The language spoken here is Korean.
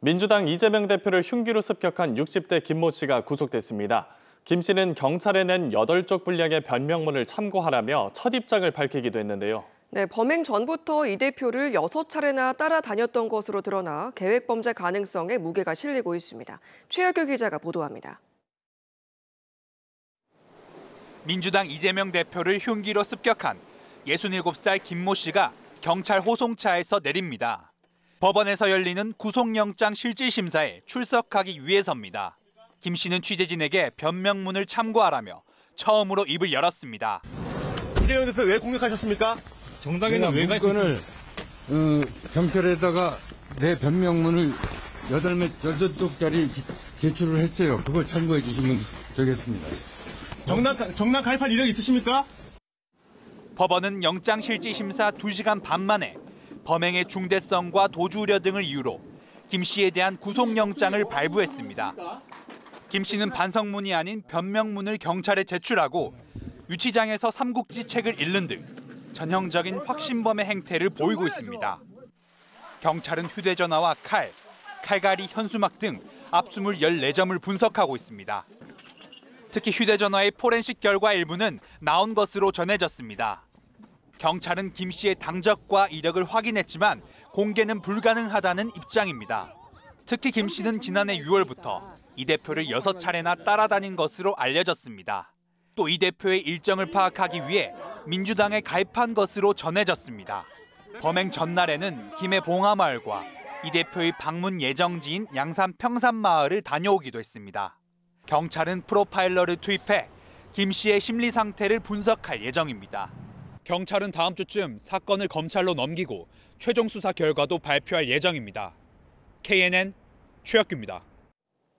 민주당 이재명 대표를 흉기로 습격한 60대 김모 씨가 구속됐습니다. 김 씨는 경찰에 낸 8쪽 분량의 변명문을 참고하라며 첫 입장을 밝히기도 했는데요. 네, 범행 전부터 이 대표를 여섯 차례나 따라다녔던 것으로 드러나 계획 범죄 가능성에 무게가 실리고 있습니다. 최혁규 기자가 보도합니다. 민주당 이재명 대표를 흉기로 습격한 67살 김모 씨가 경찰 호송차에서 내립니다. 법원에서 열리는 구속영장 실질심사에 출석하기 위해서입니다. 김 씨는 취재진에게 변명문을 참고하라며 처음으로 입을 열었습니다. 이재명 대표 왜 공격하셨습니까? 정당에는 왜 문건을 어, 경찰에다가 내 변명문을 여덟 몇 여덟 쪽짜리 제출을 했어요. 그걸 참고해 주시면 되겠습니다. 정당 정당 가입할 이력 있으십니까? 법원은 영장 실질심사 2시간 반 만에 범행의 중대성과 도주 우려 등을 이유로 김 씨에 대한 구속영장을 발부했습니다. 김 씨는 반성문이 아닌 변명문을 경찰에 제출하고 유치장에서 삼국지 책을 읽는 등 전형적인 확신범의 행태를 보이고 있습니다. 경찰은 휴대전화와 칼, 칼갈이, 현수막 등 압수물 14점을 분석하고 있습니다. 특히 휴대전화의 포렌식 결과 일부는 나온 것으로 전해졌습니다. 경찰은 김 씨의 당적과 이력을 확인했지만 공개는 불가능하다는 입장입니다. 특히 김 씨는 지난해 6월부터 이 대표를 여섯 차례나 따라다닌 것으로 알려졌습니다. 또 이 대표의 일정을 파악하기 위해 민주당에 가입한 것으로 전해졌습니다. 범행 전날에는 김해 봉하마을과 이 대표의 방문 예정지인 양산 평산마을을 다녀오기도 했습니다. 경찰은 프로파일러를 투입해 김 씨의 심리 상태를 분석할 예정입니다. 경찰은 다음 주쯤 사건을 검찰로 넘기고 최종 수사 결과도 발표할 예정입니다. KNN 최혁규입니다.